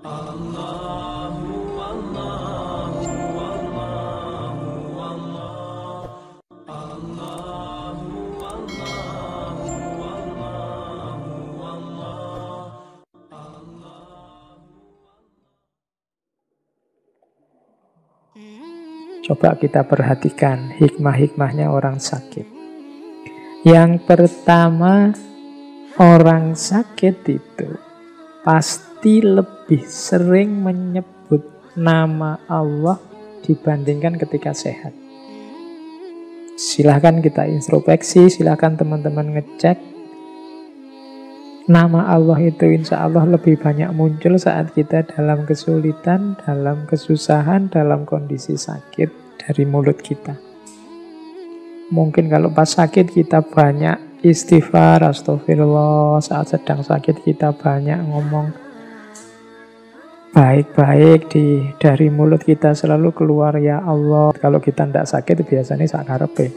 Coba kita perhatikan hikmah-hikmahnya orang sakit. Yang pertama, orang sakit itu pasti lebih sering menyebut nama Allah dibandingkan ketika sehat. Silahkan kita introspeksi, silahkan teman-teman ngecek Nama Allah itu insya Allah lebih banyak muncul saat kita dalam kesulitan, dalam kesusahan, dalam kondisi sakit dari mulut kita. Mungkin kalau pas sakit kita banyak istighfar, astagfirullah. Saat sedang sakit kita banyak ngomong baik-baik di dari mulut kita selalu keluar ya Allah. Kalau kita tidak sakit biasanya sakarepe.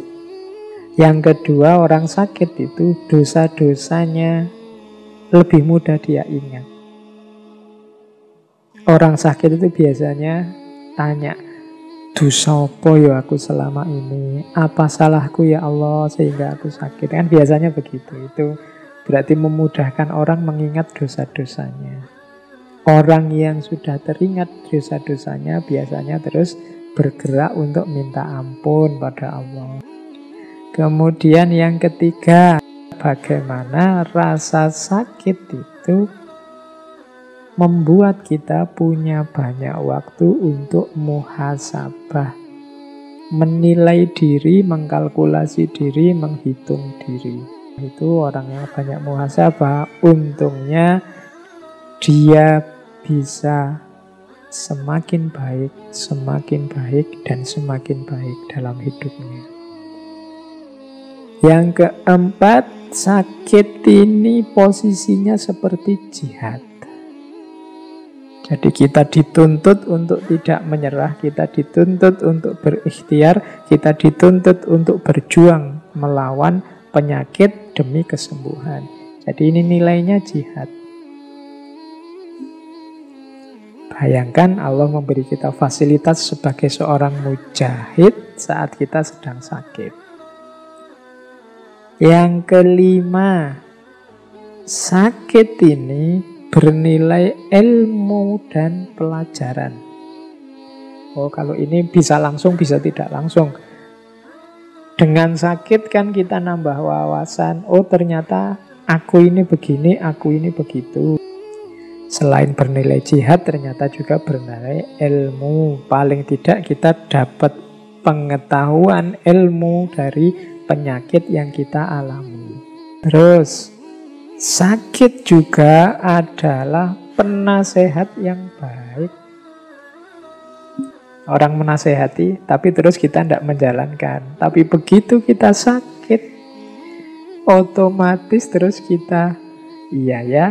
Yang kedua orang sakit itu dosa-dosanya lebih mudah dia ingat. Orang sakit itu biasanya tanya, dosa apa ya aku selama ini? Apa salahku ya Allah sehingga aku sakit? Kan biasanya begitu. Itu berarti memudahkan orang mengingat dosa-dosanya. Orang yang sudah teringat dosa-dosanya biasanya terus bergerak untuk minta ampun pada Allah. Kemudian yang ketiga, bagaimana rasa sakit itu membuat kita punya banyak waktu untuk muhasabah, menilai diri, mengkalkulasi diri, menghitung diri. Itu orang yang banyak muhasabah, untungnya dia bisa semakin baik, semakin baik, dan semakin baik dalam hidupnya. Yang keempat, sakit ini posisinya seperti jihad. Jadi kita dituntut untuk tidak menyerah, kita dituntut untuk berikhtiar, kita dituntut untuk berjuang melawan penyakit demi kesembuhan. Jadi ini nilainya jihad. Bayangkan Allah memberi kita fasilitas sebagai seorang mujahid saat kita sedang sakit. Yang kelima, sakit ini bernilai ilmu dan pelajaran. Oh, kalau ini bisa langsung, bisa tidak langsung. Dengan sakit kan kita nambah wawasan. Oh, ternyata aku ini begini, aku ini begitu. Selain bernilai jihad, ternyata juga bernilai ilmu. Paling tidak kita dapat pengetahuan ilmu dari penyakit yang kita alami. Terus, sakit juga adalah penasehat yang baik. Orang menasehati, tapi terus kita tidak menjalankan. Tapi begitu kita sakit, otomatis terus kita, iya ya,